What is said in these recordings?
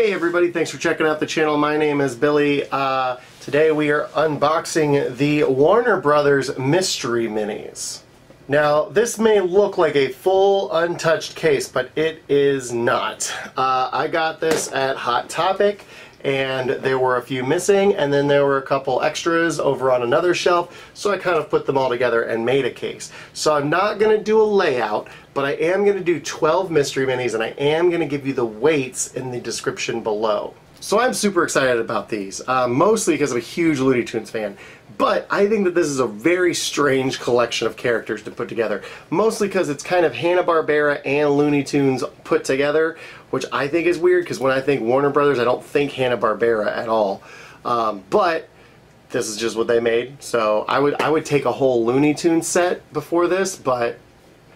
Hey everybody, thanks for checking out the channel. My name is Billy. Uh, today we are unboxing the Warner Brothers Mystery Minis. Now this may look like a full untouched case, but it is not. Uh, I got this at Hot Topic and there were a few missing and then there were a couple extras over on another shelf so I kind of put them all together and made a case. So I'm not going to do a layout but I am going to do 12 mystery minis and I am going to give you the weights in the description below. So I'm super excited about these, uh, mostly because I'm a huge Looney Tunes fan. But I think that this is a very strange collection of characters to put together. Mostly because it's kind of Hanna-Barbera and Looney Tunes put together, which I think is weird because when I think Warner Brothers, I don't think Hanna-Barbera at all. Um, but this is just what they made. So I would I would take a whole Looney Tunes set before this, but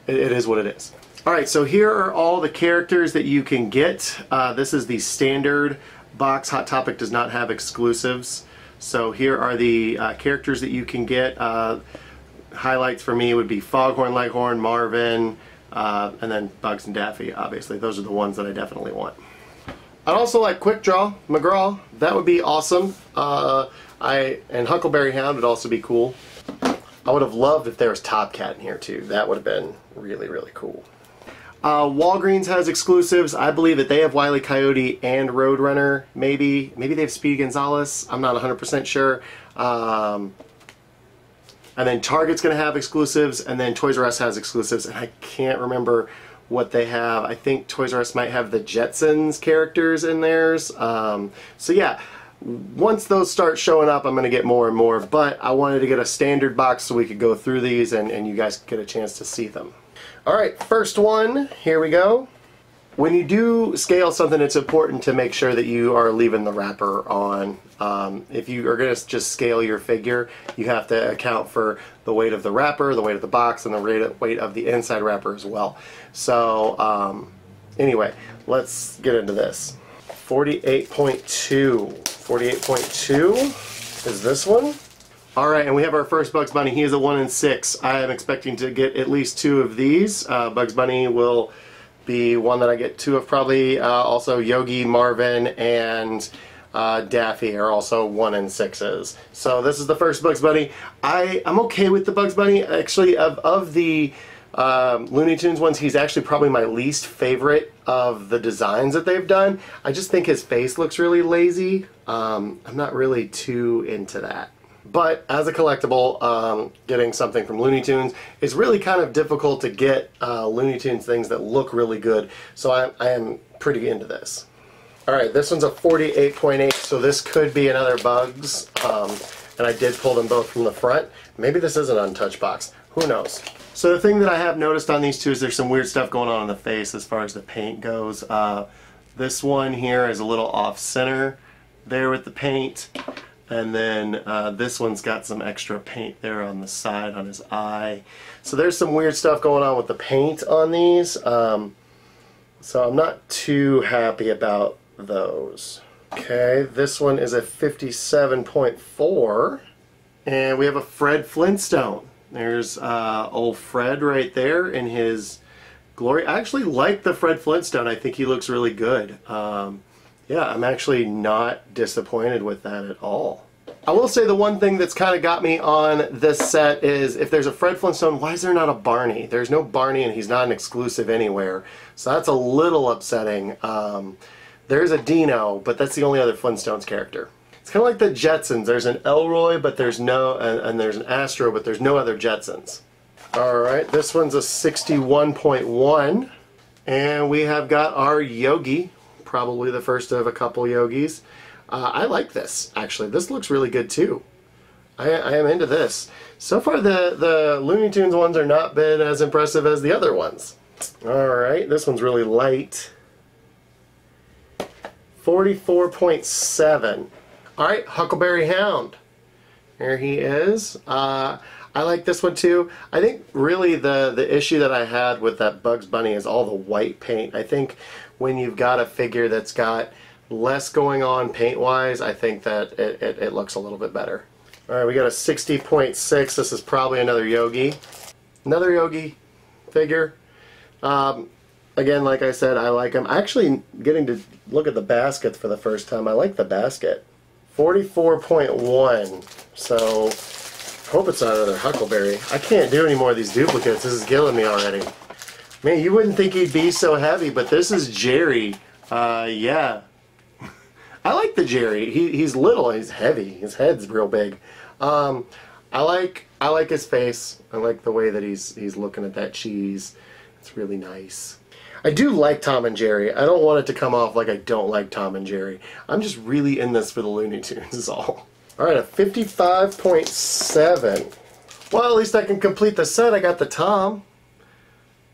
it, it is what it is. Alright, so here are all the characters that you can get. Uh, this is the standard box. Hot Topic does not have exclusives. So here are the uh, characters that you can get. Uh, highlights for me would be Foghorn Leghorn, Marvin, uh, and then Bugs and Daffy, obviously. Those are the ones that I definitely want. I'd also like Quick Draw, McGraw. That would be awesome. Uh, I And Huckleberry Hound would also be cool. I would have loved if there was Top Cat in here too. That would have been really, really cool. Uh, Walgreens has exclusives. I believe that they have Wile E. Coyote and Roadrunner. Maybe, maybe they have Speedy Gonzales. I'm not 100% sure. Um, and then Target's going to have exclusives, and then Toys R Us has exclusives, and I can't remember what they have. I think Toys R Us might have the Jetsons characters in theirs. Um, so yeah, once those start showing up, I'm going to get more and more, but I wanted to get a standard box so we could go through these and, and you guys get a chance to see them. Alright, first one, here we go. When you do scale something, it's important to make sure that you are leaving the wrapper on. Um, if you are going to just scale your figure, you have to account for the weight of the wrapper, the weight of the box, and the weight of the inside wrapper as well. So, um, anyway, let's get into this. 48.2. 48.2 is this one. Alright, and we have our first Bugs Bunny. He is a 1 in 6. I am expecting to get at least two of these. Uh, Bugs Bunny will be one that I get two of probably. Uh, also Yogi, Marvin, and uh, Daffy are also 1 in 6s. So this is the first Bugs Bunny. I, I'm okay with the Bugs Bunny. Actually, of, of the um, Looney Tunes ones, he's actually probably my least favorite of the designs that they've done. I just think his face looks really lazy. Um, I'm not really too into that. But as a collectible, um, getting something from Looney Tunes is really kind of difficult to get uh, Looney Tunes things that look really good. So I, I am pretty into this. Alright, this one's a 48.8, so this could be another Bugs. Um, and I did pull them both from the front. Maybe this is an untouched box. Who knows? So the thing that I have noticed on these two is there's some weird stuff going on in the face as far as the paint goes. Uh, this one here is a little off center there with the paint. And then uh, this one's got some extra paint there on the side on his eye. So there's some weird stuff going on with the paint on these. Um, so I'm not too happy about those. Okay, this one is a 57.4. And we have a Fred Flintstone. There's uh, old Fred right there in his glory. I actually like the Fred Flintstone. I think he looks really good. Um, yeah, I'm actually not disappointed with that at all. I will say the one thing that's kind of got me on this set is if there's a Fred Flintstone, why is there not a Barney? There's no Barney and he's not an exclusive anywhere. So that's a little upsetting. Um, there's a Dino, but that's the only other Flintstones character. It's kind of like the Jetsons. There's an Elroy, but there's no, and, and there's an Astro, but there's no other Jetsons. Alright, this one's a 61.1. And we have got our Yogi, probably the first of a couple Yogis. Uh, I like this, actually. This looks really good, too. I, I, am into this. So far, the, the Looney Tunes ones are not been as impressive as the other ones. Alright, this one's really light. 44.7. Alright, Huckleberry Hound. There he is. Uh, I like this one too. I think really the, the issue that I had with that Bugs Bunny is all the white paint. I think when you've got a figure that's got less going on paint-wise, I think that it, it, it, looks a little bit better. Alright, we got a 60.6. This is probably another Yogi. Another Yogi figure. Um, again, like I said, I like them. Actually, getting to look at the basket for the first time, I like the basket. 44.1. So, hope it's not another Huckleberry. I can't do any more of these duplicates. This is killing me already. Man, you wouldn't think he'd be so heavy, but this is Jerry. Uh, yeah. I like the Jerry. He, he's little, he's heavy. His head's real big. Um, I like I like his face. I like the way that he's he's looking at that cheese. It's really nice. I do like Tom and Jerry. I don't want it to come off like I don't like Tom and Jerry. I'm just really in this for the Looney Tunes is all. Alright, a 55.7. Well, at least I can complete the set. I got the Tom.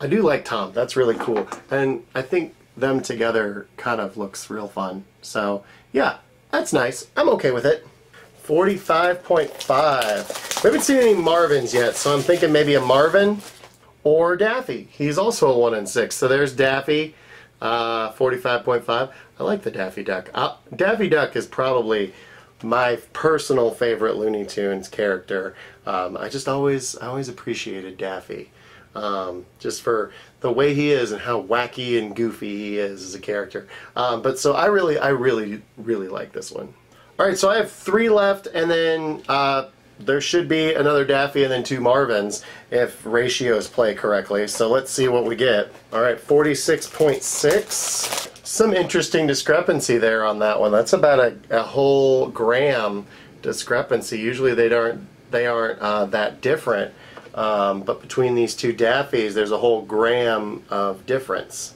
I do like Tom. That's really cool. And I think them together kind of looks real fun. So, yeah, that's nice. I'm okay with it. 45.5. We haven't seen any Marvins yet, so I'm thinking maybe a Marvin or Daffy. He's also a 1 in 6. So there's Daffy, uh, 45.5. I like the Daffy Duck. Uh, Daffy Duck is probably my personal favorite Looney Tunes character. Um, I just always, I always appreciated Daffy. Um, just for the way he is and how wacky and goofy he is as a character. Um, but so I really, I really, really like this one. All right, so I have three left, and then uh, there should be another Daffy and then two Marvins if ratios play correctly. So let's see what we get. All right, 46.6. Some interesting discrepancy there on that one. That's about a, a whole gram discrepancy. Usually they aren't they aren't uh, that different. Um, but between these two Daffys, there's a whole gram of difference.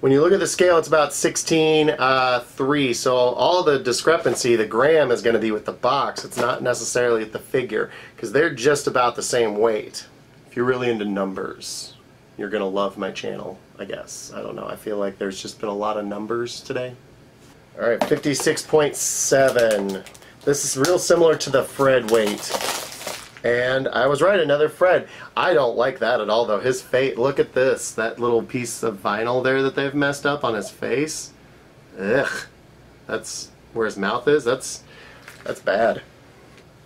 When you look at the scale, it's about 16, uh, 3. So all the discrepancy, the gram is going to be with the box. It's not necessarily at the figure because they're just about the same weight. If you're really into numbers, you're going to love my channel, I guess. I don't know. I feel like there's just been a lot of numbers today. All right, 56.7. This is real similar to the Fred weight. And I was right, another Fred. I don't like that at all, though. His face, look at this. That little piece of vinyl there that they've messed up on his face. Ugh. That's where his mouth is. That's that's bad.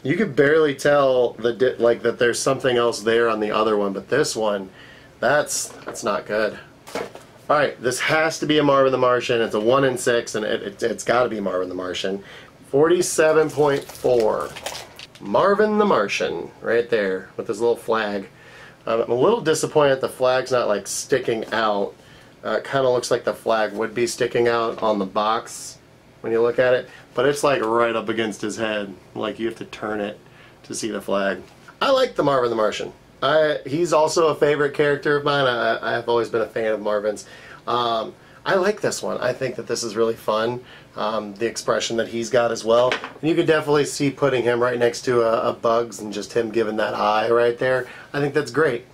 You could barely tell the like that there's something else there on the other one, but this one, that's that's not good. All right, this has to be a Marvin the Martian. It's a one in six, and it, it, it's got to be Marvin the Martian. Forty-seven point four. Marvin the Martian, right there, with his little flag. Um, I'm a little disappointed the flag's not like sticking out. Uh, it kind of looks like the flag would be sticking out on the box when you look at it, but it's like right up against his head. Like you have to turn it to see the flag. I like the Marvin the Martian. I, he's also a favorite character of mine. I, have always been a fan of Marvin's. Um, I like this one. I think that this is really fun. Um, the expression that he's got as well. And you could definitely see putting him right next to a, a Bugs and just him giving that eye right there. I think that's great.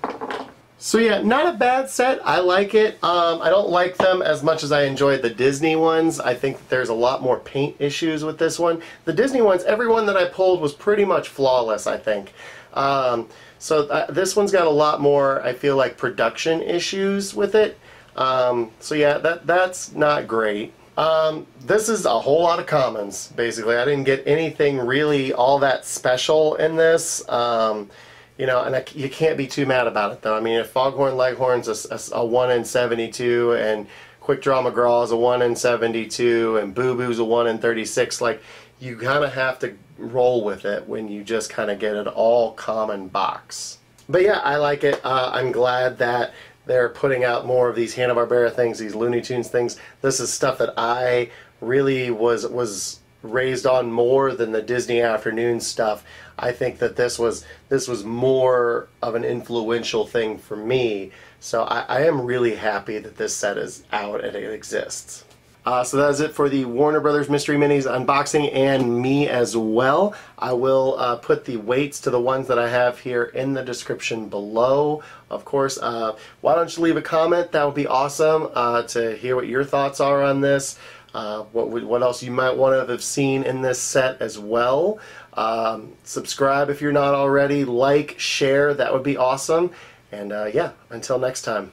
So yeah, not a bad set. I like it. Um, I don't like them as much as I enjoyed the Disney ones. I think there's a lot more paint issues with this one. The Disney ones, every one that I pulled was pretty much flawless, I think. Um, so uh, this one's got a lot more, I feel like, production issues with it. Um, so yeah, that that's not great. Um, this is a whole lot of commons, basically. I didn't get anything really all that special in this. Um, you know, and I, you can't be too mad about it, though. I mean, if Foghorn Leghorn's a, a, a 1 in 72, and Quick Draw McGraw is a 1 in 72, and Boo Boo's a 1 in 36, like, you kind of have to roll with it when you just kind of get an all common box. But yeah, I like it. Uh, I'm glad that they're putting out more of these Hanna-Barbera things, these Looney Tunes things. This is stuff that I really was was raised on more than the Disney afternoon stuff. I think that this was this was more of an influential thing for me. So I, I am really happy that this set is out and it exists. Uh, so that is it for the Warner Brothers Mystery Minis unboxing and me as well. I will uh, put the weights to the ones that I have here in the description below. Of course, uh, why don't you leave a comment? That would be awesome uh, to hear what your thoughts are on this. Uh, what, what else you might want to have seen in this set as well. Um, subscribe if you're not already. Like, share, that would be awesome. And uh, yeah, until next time.